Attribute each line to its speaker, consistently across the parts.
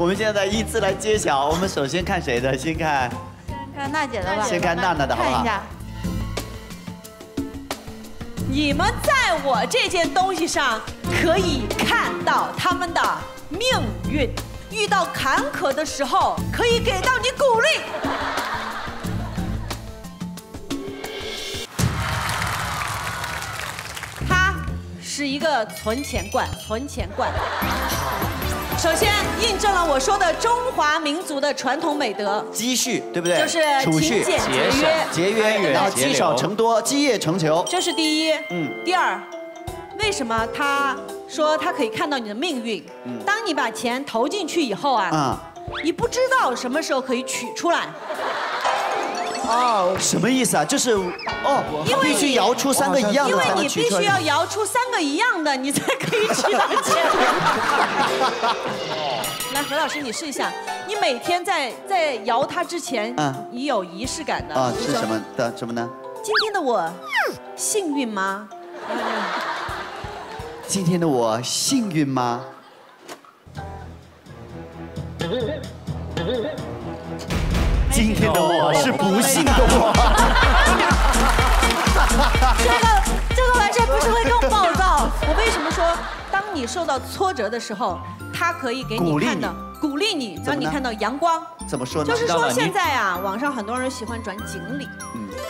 Speaker 1: 我们现在依次来揭晓。我们首先看谁的？先看，先
Speaker 2: 看娜姐的吧。
Speaker 1: 先看娜娜的好不好。
Speaker 3: 你们在我这件东西上可以看到他们的命运，遇到坎坷的时候可以给到你鼓励。它是一个存钱罐，存钱罐。首先印证了我说的中华民族的传统美德，
Speaker 1: 积蓄，对不对？
Speaker 3: 就是
Speaker 1: 储蓄、
Speaker 3: 勤俭节约。
Speaker 1: 节约，然后积少成多，积业成裘。
Speaker 3: 这是第一。
Speaker 1: 嗯
Speaker 3: 嗯。第二，为什么他说他可以看到你的命运？当你把钱投进去以后啊，
Speaker 1: 啊，
Speaker 3: 你不知道什么时候可以取出来。
Speaker 1: 哦，什么意思啊？就是哦，
Speaker 3: 因为
Speaker 1: 必须摇出三个一样的
Speaker 3: 因为你必须要摇出三个一样的，你才可以取到钱。来，何老师，你试一下，你每天在在摇它之前，
Speaker 1: 嗯
Speaker 3: 你有仪式感的
Speaker 1: 啊，是什么的？什么呢？
Speaker 3: 今天的我幸运吗？
Speaker 1: 今天的我幸运吗？今天的我是不幸的我。
Speaker 3: 这个这个完全不是会更暴躁。我为什么说，当你受到挫折的时候，他可以给你看到鼓励你，让你看到阳光。
Speaker 1: 怎么说呢？
Speaker 3: 就是说现在啊，网上很多人喜欢转锦鲤，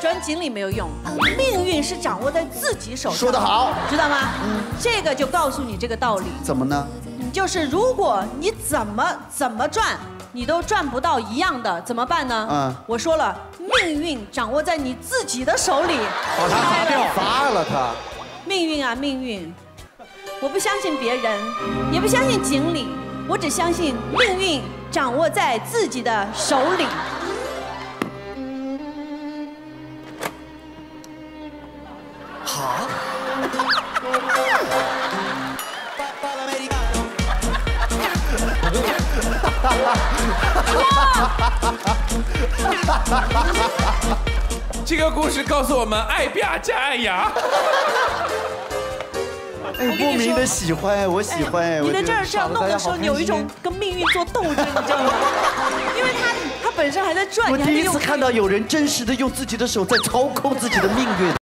Speaker 3: 转锦鲤没有用，命运是掌握在自己手上。
Speaker 1: 说得好，
Speaker 3: 知道吗？这个就告诉你这个道理，
Speaker 1: 怎么呢？
Speaker 3: 就是如果你怎么怎么赚。你都赚不到一样的，怎么办呢？
Speaker 1: 嗯
Speaker 3: 我说了，命运掌握在你自己的手里。
Speaker 4: 把它砸掉，
Speaker 5: 砸了他。
Speaker 3: 命运啊，命运！我不相信别人，也不相信锦鲤，我只相信命运掌握在自己的手里。
Speaker 4: 这个故事告诉我们，爱拼加爱牙。
Speaker 1: 哎，莫名的喜欢哎，我喜欢哎。
Speaker 3: 你在这儿这样弄的时候，你有一种跟命运做斗争，你知道吗？因为他他本身还在转，
Speaker 1: 我第一次看到有人真实的用自己的手在操控自己的命运。